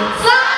Fuck!